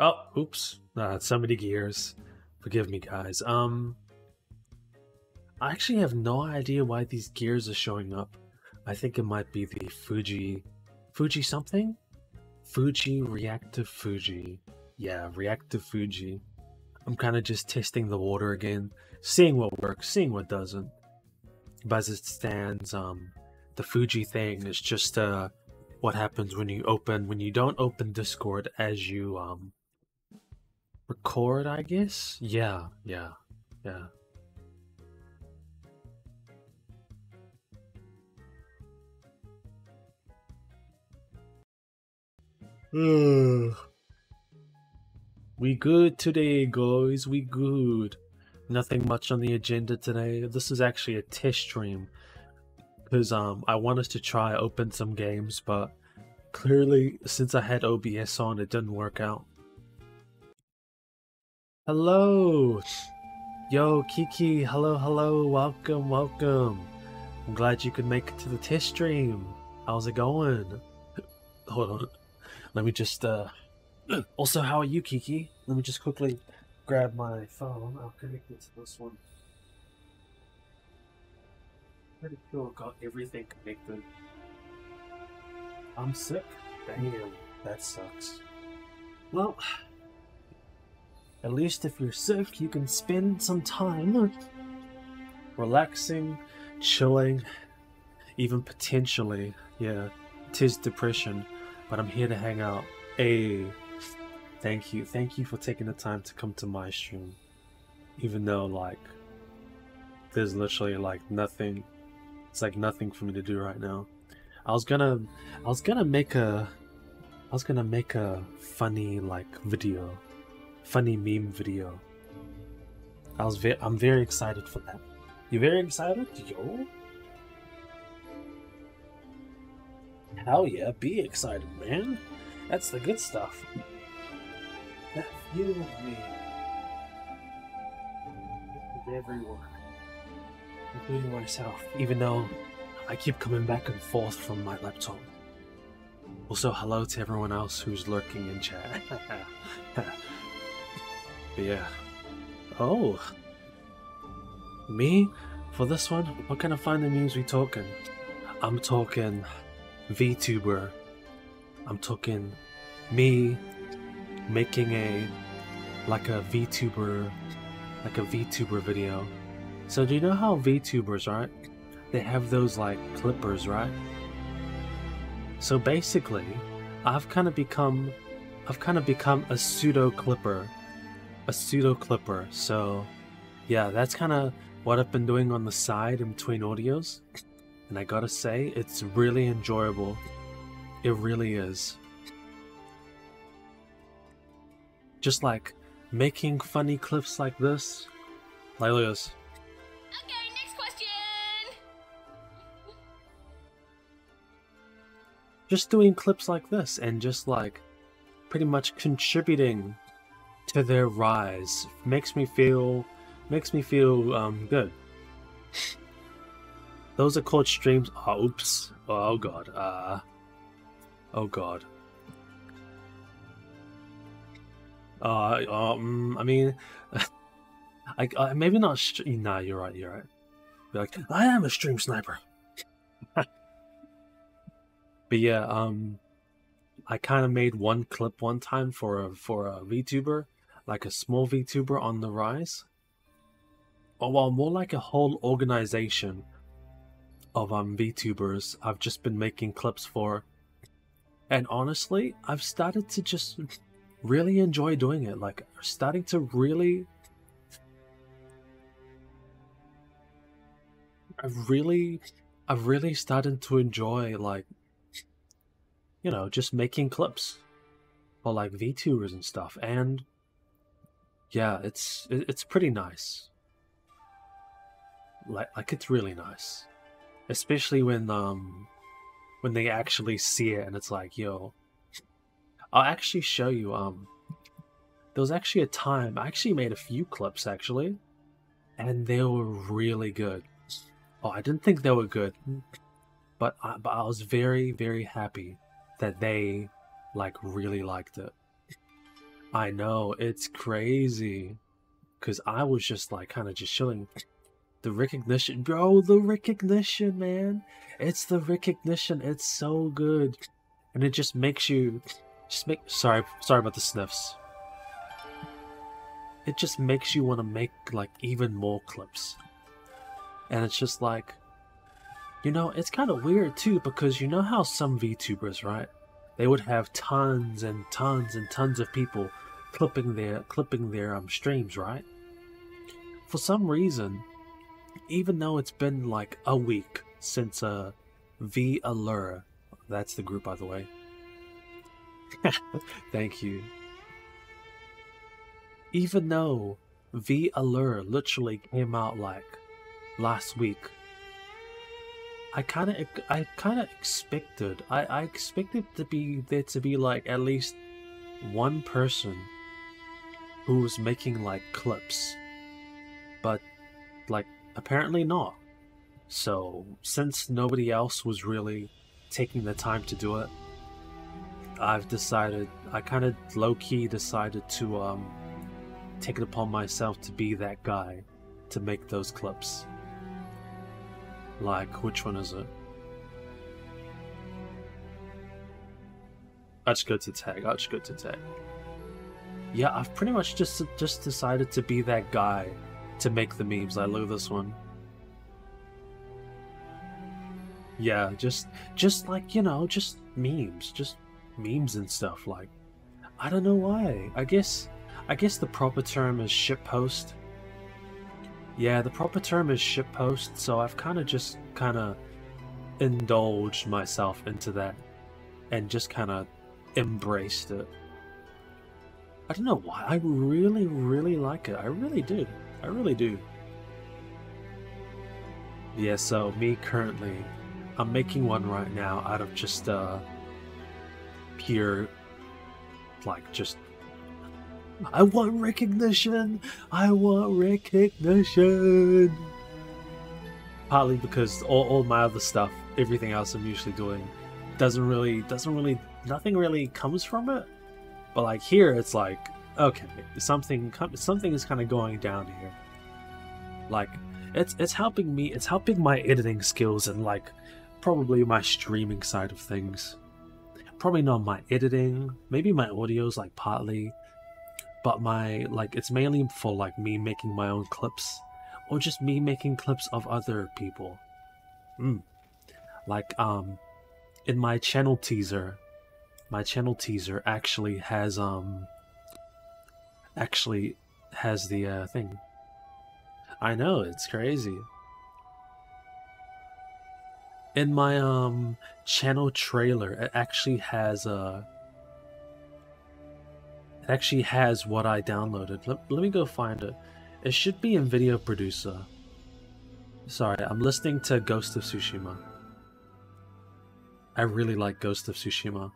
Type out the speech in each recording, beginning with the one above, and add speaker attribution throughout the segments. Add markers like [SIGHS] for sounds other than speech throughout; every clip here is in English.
Speaker 1: Oh, oops. Uh, so many gears. Forgive me, guys. Um, I actually have no idea why these gears are showing up. I think it might be the Fuji, Fuji something, Fuji reactive Fuji. Yeah, reactive Fuji. I'm kind of just testing the water again, seeing what works, seeing what doesn't. But as it stands, um, the Fuji thing is just uh, what happens when you open when you don't open Discord as you um record, I guess. Yeah, yeah, yeah. [SIGHS] we good today, guys. We good. Nothing much on the agenda today. This is actually a test stream because um I wanted to try open some games, but clearly since I had OBS on, it didn't work out. Hello, yo Kiki. Hello, hello. Welcome, welcome. I'm glad you could make it to the test stream. How's it going? [LAUGHS] Hold on. Let me just uh. [CLEARS THROAT] Also, how are you, Kiki? Let me just quickly grab my phone. I'll connect it to this one. Pretty I got everything connected. I'm sick. Damn, that sucks. Well, at least if you're sick, you can spend some time relaxing, chilling, even potentially, yeah, tis depression, but I'm here to hang out. Hey, thank you. Thank you for taking the time to come to my stream. Even though, like, there's literally, like, nothing. It's like nothing for me to do right now. I was gonna, I was gonna make a, I was gonna make a funny, like, video. Funny meme video. I was very, I'm very excited for that. You very excited? Yo? Hell yeah, be excited, man. That's the good stuff. That fuels me. With everyone. Including myself. Even though I keep coming back and forth from my laptop. Also, hello to everyone else who's lurking in chat. [LAUGHS] yeah. Oh. Me? For this one, what kind of finding news we talking? I'm talking VTuber. I'm talking me making a like a VTuber like a VTuber video. So do you know how VTubers, right? They have those like clippers, right? So basically, I've kind of become I've kind of become a pseudo clipper. A pseudo clipper. So yeah, that's kind of what I've been doing on the side in between audios. And I gotta say, it's really enjoyable. It really is. Just like making funny clips like this. Like this.
Speaker 2: Okay, next question.
Speaker 1: Just doing clips like this and just like pretty much contributing to their rise makes me feel makes me feel um good. Those are called streams. Oh, oops. Oh god. Uh. Oh god. Uh, um, I mean, [LAUGHS] I, I maybe not. St- nah, you're right. You're right. Be like, I am a stream sniper. [LAUGHS] but yeah, um, I kind of made one clip one time for a for a VTuber, like a small VTuber on the rise. Or well, more like a whole organization of um VTubers I've just been making clips for. And honestly, I've started to just really enjoy doing it. Like starting to really I've really I've really started to enjoy like you know, just making clips for like VTubers and stuff and yeah, it's it's pretty nice. Like like it's really nice. Especially when um when they actually see it and it's like, yo, I'll actually show you. Um, there was actually a time I actually made a few clips actually, and they were really good. Oh, I didn't think they were good, but I, but I was very very happy that they like really liked it. I know, it's crazy. Cause I was just like kind of just chilling. The recognition, bro, the recognition, man. It's the recognition. It's so good. And it just makes you just make sorry sorry about the sniffs. It just makes you want to make like even more clips. And it's just like you know, it's kind of weird too because you know how some VTubers, right? They would have tons and tons and tons of people clipping their clipping their um streams, right? For some reason, even though it's been like a week since uh V Allure, that's the group by the way. [LAUGHS] Thank you. Even though V Allure literally came out like last week I kind of, I kind of expected, I, I expected to be there to be like at least one person who was making like clips, but like apparently not. So since nobody else was really taking the time to do it, I've decided, I kind of low key decided to um take it upon myself to be that guy to make those clips. Like, which one is it? I just go to tag. I just go to tag. Yeah, I've pretty much just just decided to be that guy to make the memes. I love this one. Yeah, just just like you know, just memes, just memes and stuff. Like, I don't know why. I guess I guess the proper term is shitpost yeah, the proper term is shitpost, so I've kind of just kind of indulged myself into that and just kind of embraced it. I don't know why. I really, really like it. I really do. I really do. Yeah, so me currently, I'm making one right now out of just uh, pure, like, just I want recognition. I want recognition. Partly because all, all my other stuff, everything else I'm usually doing, doesn't really, doesn't really, nothing really comes from it. But like here, it's like, okay, something, something is kind of going down here. Like, it's it's helping me. It's helping my editing skills and like, probably my streaming side of things. Probably not my editing. Maybe my audio's like partly but my like it's mainly for like me making my own clips or just me making clips of other people mm. like um in my channel teaser my channel teaser actually has um actually has the uh, thing i know it's crazy in my um channel trailer it actually has a uh, it actually has what I downloaded. Let, let me go find it. It should be in Video Producer. Sorry, I'm listening to Ghost of Tsushima. I really like Ghost of Tsushima.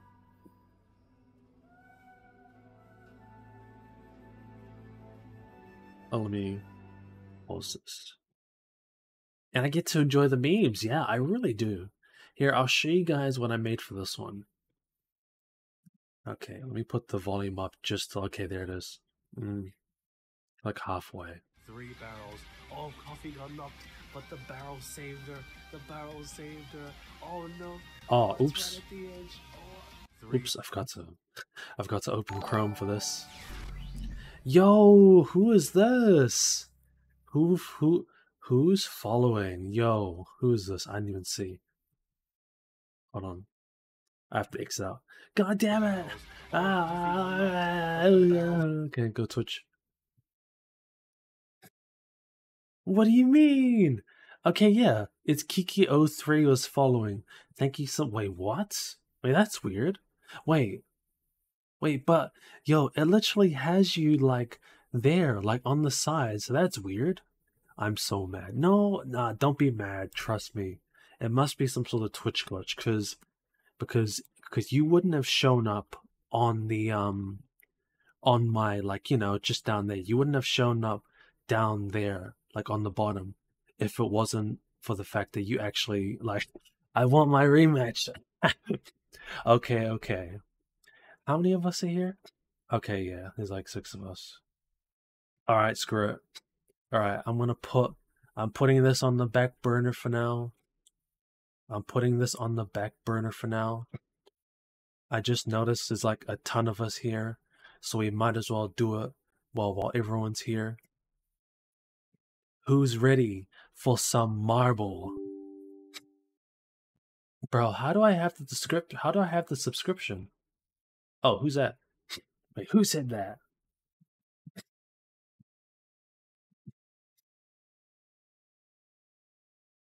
Speaker 1: Pause this. And I get to enjoy the memes. Yeah, I really do. Here, I'll show you guys what I made for this one. Okay, let me put the volume up just okay, there it is. Mm, like halfway. Three barrels. Oh, coffee got knocked, but the barrel saved her. The barrel saved her. Oh no. Oh, oops. Right oh. Oops, I've got to I've got to open Chrome for this. Yo, who is this? Who who who's following? Yo, who is this? I didn't even see. Hold on. I have to X out. God damn it! Ah, okay, go Twitch. What do you mean? Okay, yeah, it's Kiki03 was following. Thank you so. Wait, what? Wait, that's weird. Wait, wait, but yo, it literally has you like there, like on the side. So that's weird. I'm so mad. No, nah, don't be mad. Trust me. It must be some sort of Twitch glitch, cause because because you wouldn't have shown up on the um on my like you know just down there you wouldn't have shown up down there like on the bottom if it wasn't for the fact that you actually like [LAUGHS] i want my rematch [LAUGHS] okay okay how many of us are here Okay, yeah, there's like six of us. All right, screw it. All right, I'm gonna put. I'm putting this on the back burner for now. I'm putting this on the back burner for now. I just noticed there's like a ton of us here, so we might as well do it while while everyone's here. Who's ready for some marble? Bro, how do I have the script? How do I have the subscription? Oh, who's that? Wait, who said that?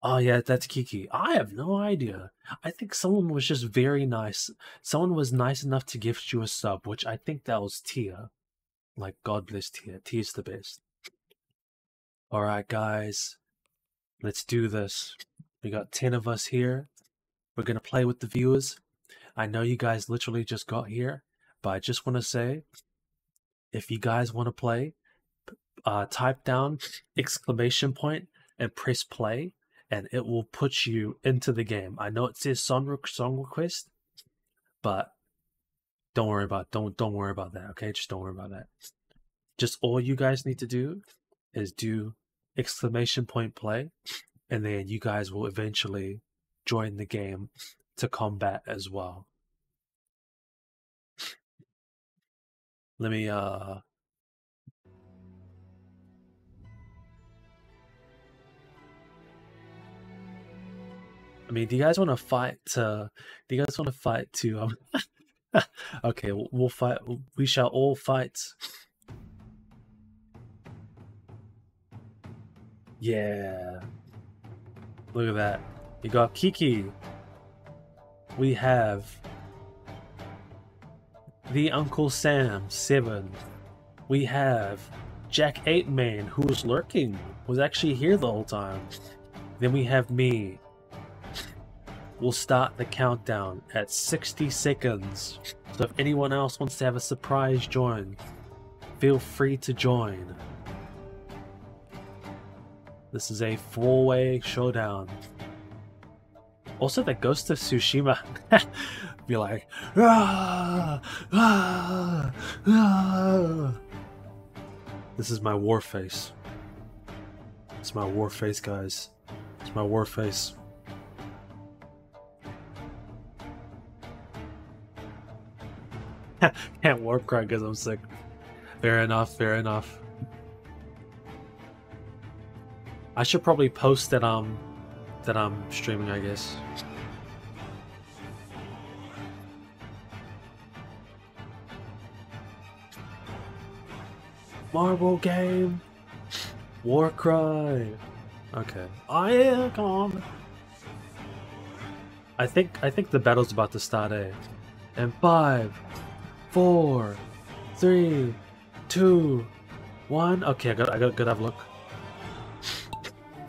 Speaker 1: Oh yeah, that's Kiki. I have no idea. I think someone was just very nice. Someone was nice enough to gift you a sub, which I think that was Tia. Like God bless Tia. Tia's the best. Alright guys. Let's do this. We got 10 of us here. We're gonna play with the viewers. I know you guys literally just got here, but I just wanna say if you guys wanna play, uh, type down exclamation point and press play and it will put you into the game. I know it says song, re- song request, but don't worry about don't don't worry about that. Okay, just don't worry about that. Just all you guys need to do is do exclamation point play, and then you guys will eventually join the game to combat as well. Let me uh I mean, do you guys want to fight? To, do you guys want to fight to? Um, [LAUGHS] okay, we'll, we'll fight. We shall all fight. Yeah. Look at that. You got Kiki. We have the Uncle Sam seven. We have Jack Eight Man, who was lurking, was actually here the whole time. Then we have me, We'll start the countdown at 60 seconds. So if anyone else wants to have a surprise join, feel free to join. This is a four-way showdown. Also, the Ghost of Tsushima [LAUGHS] be like, ah, ah, ah. This is my war face. It's my war face, guys. It's my war face. [LAUGHS] Can't warp cry because I'm sick. Fair enough, fair enough. I should probably post that um that I'm streaming, I guess. Marble game. Warcry. Okay. Oh yeah, come on. I think I think the battle's about to start, eh? And five, four, three, two, one. Okay, I got, I got, got to have a look.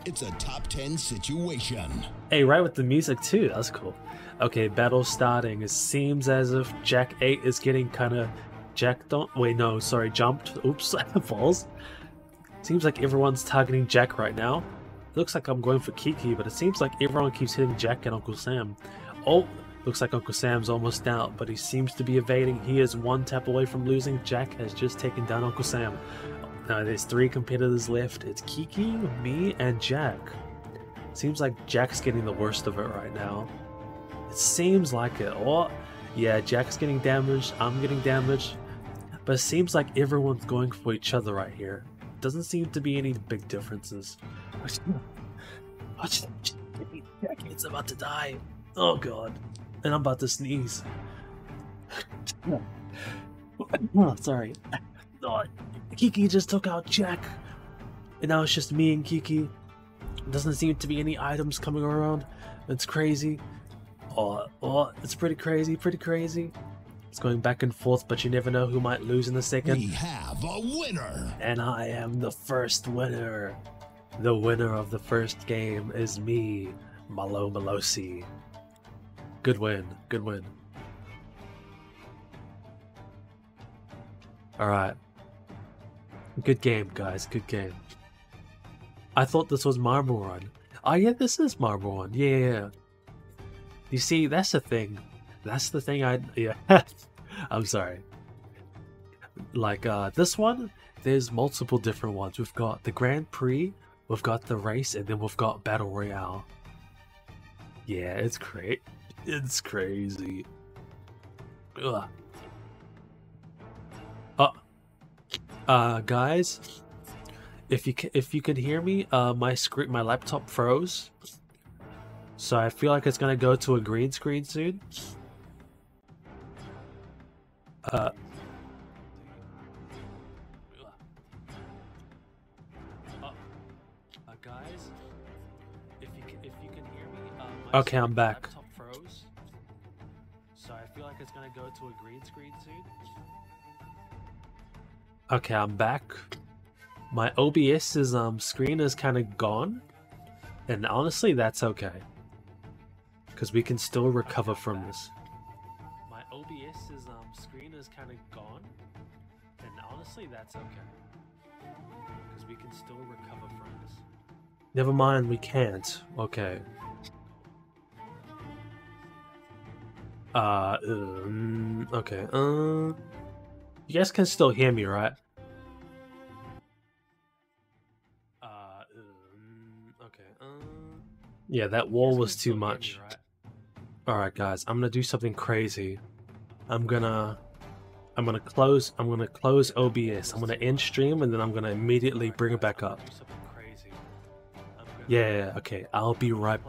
Speaker 3: It's a top 10 situation.
Speaker 1: Hey, right with the music too. That's cool. Okay, battle starting. It seems as if Jack 8 is getting kind of. Jack don't. Wait, no, sorry, jumped. Oops, [LAUGHS] falls. Seems like everyone's targeting Jack right now. looks like I'm going for Kiki, but it seems like everyone keeps hitting Jack and Uncle Sam. Oh, Looks like Uncle Sam's almost out, but he seems to be evading. He is one tap away from losing. Jack has just taken down Uncle Sam. Now there's three competitors left. It's Kiki, me, and Jack. Seems like Jack's getting the worst of it right now. It seems like it. Oh, yeah, Jack's getting damaged. I'm getting damaged. But it seems like everyone's going for each other right here. Doesn't seem to be any big differences. It's about to die. Oh god and I'm about to sneeze. [LAUGHS] oh, sorry. Oh, Kiki just took out Jack. And now it's just me and Kiki. Doesn't seem to be any items coming around. It's crazy. Oh, oh, it's pretty crazy, pretty crazy. It's going back and forth, but you never know who might lose in a second.
Speaker 3: We have a winner!
Speaker 1: And I am the first winner. The winner of the first game is me, Malo Malosi. Good win. Good win. Alright. Good game, guys. Good game. I thought this was Marble Run. Oh, yeah, this is Marble Run. Yeah, yeah, yeah. You see, that's the thing. That's the thing I... Yeah. [LAUGHS] I'm sorry. like uh, this one, there's multiple different ones. We've got the Grand Prix, we've got the race, and then we've got Battle Royale. Yeah, it's great. It's crazy. Ugh. Uh, guys, if you if you can hear me, uh, my screen, my laptop froze, so I feel like it's gonna go to a green screen soon. Uh. Uh, uh, guys, if you can, if you can hear me, my
Speaker 4: Okay, I'm back.
Speaker 1: Froze, so I feel like it's gonna go to a green screen soon. Okay, I'm back. My OBS's um screen is kind of gone, and honestly, that's okay, because we can still recover from this. My OBS's um screen is kind of gone, and honestly, that's okay, because we can still recover from this. Never mind, we can't. Okay. Uh, um, okay. Um, you guys can still hear me, right? Uh, um, okay. Um, yeah, that wall was too much. All right, guys, I'm gonna do something crazy. I'm gonna, I'm gonna close. I'm gonna close OBS. I'm gonna end stream, and then I'm gonna immediately bring it back up. Yeah, okay. I'll be right back.